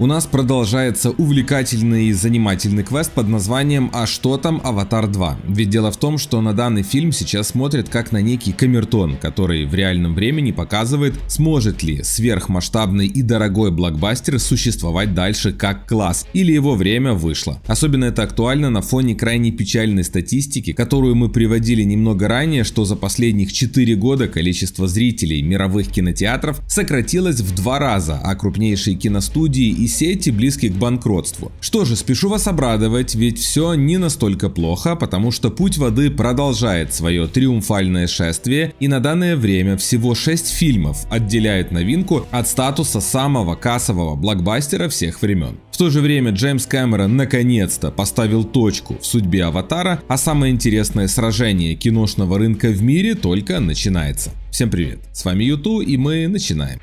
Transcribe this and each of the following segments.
У нас продолжается увлекательный и занимательный квест под названием «А что там Аватар 2?». Ведь дело в том, что на данный фильм сейчас смотрят как на некий камертон, который в реальном времени показывает, сможет ли сверхмасштабный и дорогой блокбастер существовать дальше как класс, или его время вышло. Особенно это актуально на фоне крайне печальной статистики, которую мы приводили немного ранее, что за последних 4 года количество зрителей мировых кинотеатров сократилось в два раза, а крупнейшие киностудии и сети близкие к банкротству. Что же, спешу вас обрадовать, ведь все не настолько плохо, потому что Путь воды продолжает свое триумфальное шествие и на данное время всего 6 фильмов отделяют новинку от статуса самого кассового блокбастера всех времен. В то же время Джеймс Кэмерон наконец-то поставил точку в судьбе Аватара, а самое интересное сражение киношного рынка в мире только начинается. Всем привет, с вами Юту и мы начинаем.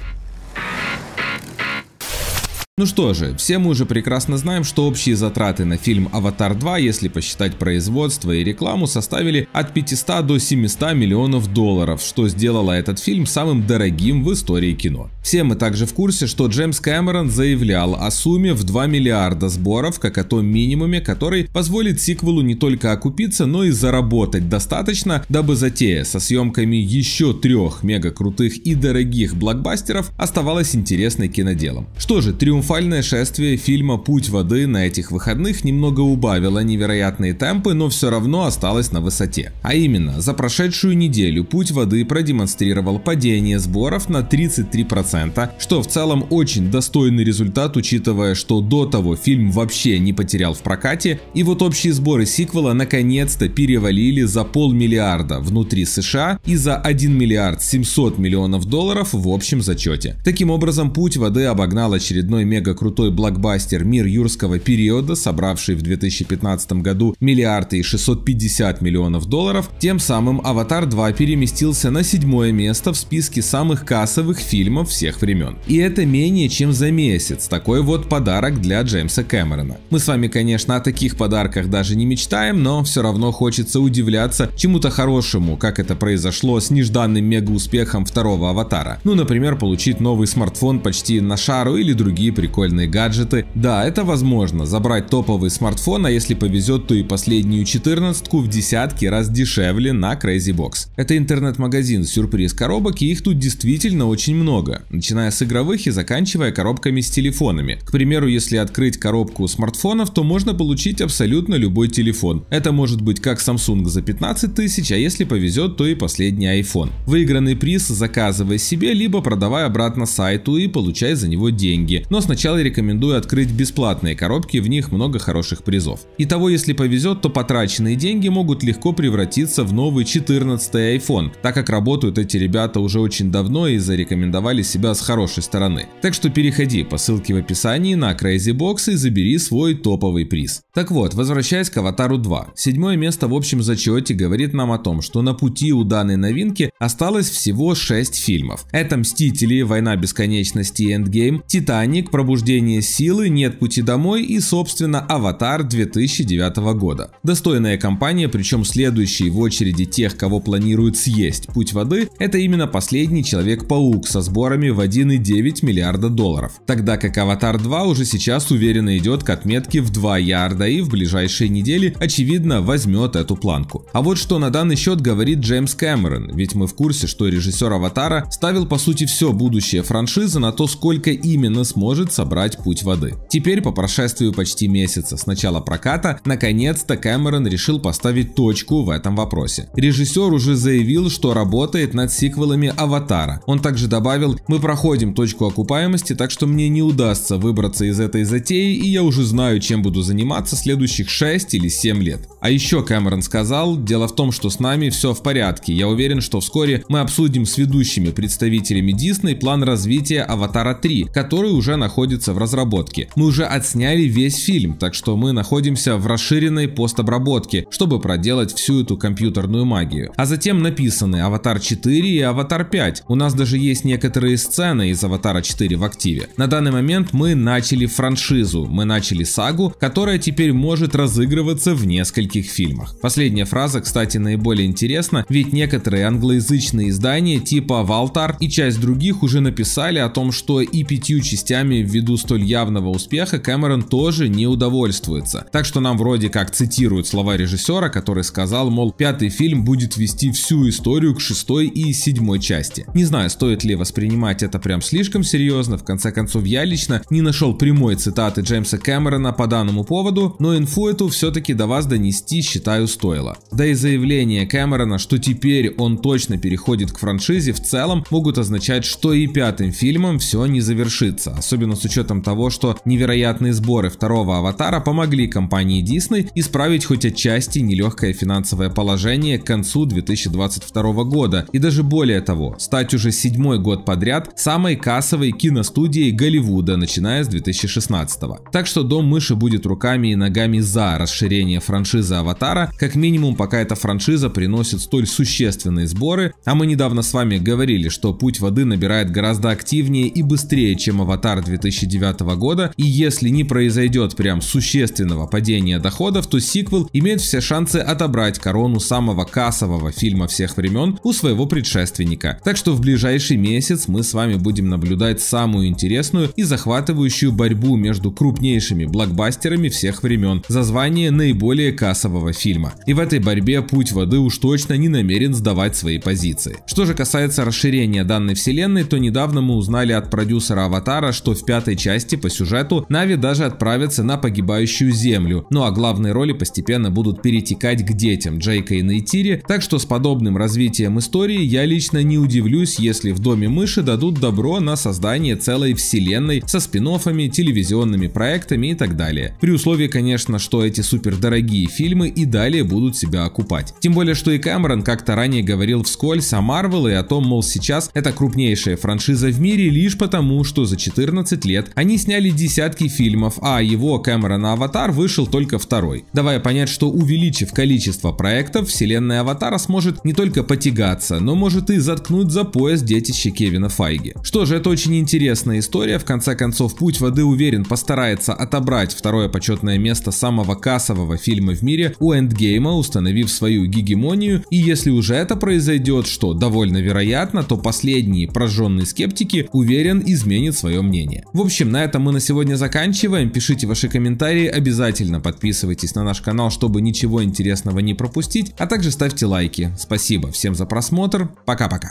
Ну что же, все мы уже прекрасно знаем, что общие затраты на фильм «Аватар 2», если посчитать производство и рекламу, составили от 500 до 700 миллионов долларов, что сделало этот фильм самым дорогим в истории кино. Все мы также в курсе, что Джеймс Кэмерон заявлял о сумме в 2 миллиарда сборов, как о том минимуме, который позволит сиквелу не только окупиться, но и заработать достаточно, дабы затея со съемками еще трех мега крутых и дорогих блокбастеров оставалась интересной киноделом. Что же, триумф Триумфальное шествие фильма «Путь воды» на этих выходных немного убавило невероятные темпы, но все равно осталось на высоте. А именно, за прошедшую неделю «Путь воды» продемонстрировал падение сборов на 33%, что в целом очень достойный результат, учитывая, что до того фильм вообще не потерял в прокате, и вот общие сборы сиквела наконец-то перевалили за полмиллиарда внутри США и за 1 миллиард 700 миллионов долларов в общем зачете. Таким образом, «Путь воды» обогнал очередной мега крутой блокбастер «Мир юрского периода», собравший в 2015 году миллиарды и 650 миллионов долларов, тем самым «Аватар 2» переместился на седьмое место в списке самых кассовых фильмов всех времен. И это менее чем за месяц, такой вот подарок для Джеймса Кэмерона. Мы с вами, конечно, о таких подарках даже не мечтаем, но все равно хочется удивляться чему-то хорошему, как это произошло с нежданным мега-успехом второго «Аватара». Ну, например, получить новый смартфон почти на шару или другие прикольные гаджеты. Да, это возможно, забрать топовый смартфон, а если повезет, то и последнюю 14 в десятки раз дешевле на Crazy Box. Это интернет-магазин сюрприз коробок и их тут действительно очень много, начиная с игровых и заканчивая коробками с телефонами. К примеру, если открыть коробку смартфонов, то можно получить абсолютно любой телефон. Это может быть как Samsung за 15 тысяч, а если повезет, то и последний iPhone. Выигранный приз заказывай себе, либо продавай обратно сайту и получай за него деньги. Но сначала рекомендую открыть бесплатные коробки, в них много хороших призов. И того, если повезет, то потраченные деньги могут легко превратиться в новый 14 iPhone, так как работают эти ребята уже очень давно и зарекомендовали себя с хорошей стороны. Так что переходи по ссылке в описании на Crazy Box и забери свой топовый приз. Так вот, возвращаясь к Аватару 2. Седьмое место в общем зачете говорит нам о том, что на пути у данной новинки осталось всего 6 фильмов. Это Мстители, Война бесконечности и Эндгейм, Титаник, Пробуждение силы, Нет пути домой и, собственно, Аватар 2009 года. Достойная компания, причем следующий в очереди тех, кого планируют съесть Путь воды, это именно последний Человек-паук со сборами в 1,9 миллиарда долларов. Тогда как Аватар 2 уже сейчас уверенно идет к отметке в 2 ярда и в ближайшие недели, очевидно, возьмет эту планку. А вот что на данный счет говорит Джеймс Кэмерон, ведь мы в курсе, что режиссер Аватара ставил по сути все будущее франшизы на то, сколько именно сможет собрать путь воды. Теперь, по прошествию почти месяца с начала проката, наконец-то Кэмерон решил поставить точку в этом вопросе. Режиссер уже заявил, что работает над сиквелами Аватара. Он также добавил, мы проходим точку окупаемости, так что мне не удастся выбраться из этой затеи, и я уже знаю, чем буду заниматься следующих 6 или 7 лет. А еще Кэмерон сказал, дело в том, что с нами все в порядке, я уверен, что вскоре мы обсудим с ведущими представителями Disney план развития Аватара 3, который уже находится находится в разработке. Мы уже отсняли весь фильм, так что мы находимся в расширенной постобработке, чтобы проделать всю эту компьютерную магию. А затем написаны Аватар 4 и Аватар 5. У нас даже есть некоторые сцены из Аватара 4 в активе. На данный момент мы начали франшизу, мы начали сагу, которая теперь может разыгрываться в нескольких фильмах. Последняя фраза, кстати, наиболее интересна, ведь некоторые англоязычные издания типа Валтар и часть других уже написали о том, что и пятью частями ввиду столь явного успеха Кэмерон тоже не удовольствуется. Так что нам вроде как цитируют слова режиссера, который сказал, мол, пятый фильм будет вести всю историю к шестой и седьмой части. Не знаю, стоит ли воспринимать это прям слишком серьезно, в конце концов я лично не нашел прямой цитаты Джеймса Кэмерона по данному поводу, но инфу эту все-таки до вас донести считаю стоило. Да и заявление Кэмерона, что теперь он точно переходит к франшизе в целом могут означать, что и пятым фильмом все не завершится, особенно с учетом того, что невероятные сборы второго аватара помогли компании Disney исправить хоть отчасти нелегкое финансовое положение к концу 2022 года. И даже более того, стать уже седьмой год подряд самой кассовой киностудией Голливуда, начиная с 2016. Так что Дом Мыши будет руками и ногами за расширение франшизы Аватара, как минимум пока эта франшиза приносит столь существенные сборы, а мы недавно с вами говорили, что Путь воды набирает гораздо активнее и быстрее, чем Аватар 2009 года, и если не произойдет прям существенного падения доходов, то сиквел имеет все шансы отобрать корону самого кассового фильма всех времен у своего предшественника. Так что в ближайший месяц мы с вами будем наблюдать самую интересную и захватывающую борьбу между крупнейшими блокбастерами всех времен за звание наиболее кассового фильма. И в этой борьбе Путь воды уж точно не намерен сдавать свои позиции. Что же касается расширения данной вселенной, то недавно мы узнали от продюсера Аватара, что в пятой части по сюжету Нави даже отправятся на погибающую землю, ну а главные роли постепенно будут перетекать к детям Джейка и Нейтири, так что с подобным развитием истории я лично не удивлюсь, если в Доме Мыши дадут добро на создание целой вселенной со спин телевизионными проектами и так далее. При условии, конечно, что эти супер дорогие фильмы и далее будут себя окупать. Тем более, что и Кэмерон как-то ранее говорил вскользь о Марвел и о том, мол, сейчас это крупнейшая франшиза в мире лишь потому, что за 14 лет они сняли десятки фильмов, а его Кэмерона Аватар вышел только второй, давая понять, что увеличив количество проектов, вселенная Аватара сможет не только потягаться, но может и заткнуть за пояс детище Кевина Файги. Что же, это очень интересная история, в конце концов Путь воды уверен постарается отобрать второе почетное место самого кассового фильма в мире у Эндгейма, установив свою гегемонию, и если уже это произойдет, что довольно вероятно, то последние прожженные скептики, уверен, изменят свое мнение. В общем, на этом мы на сегодня заканчиваем. Пишите ваши комментарии, обязательно подписывайтесь на наш канал, чтобы ничего интересного не пропустить, а также ставьте лайки. Спасибо всем за просмотр. Пока-пока.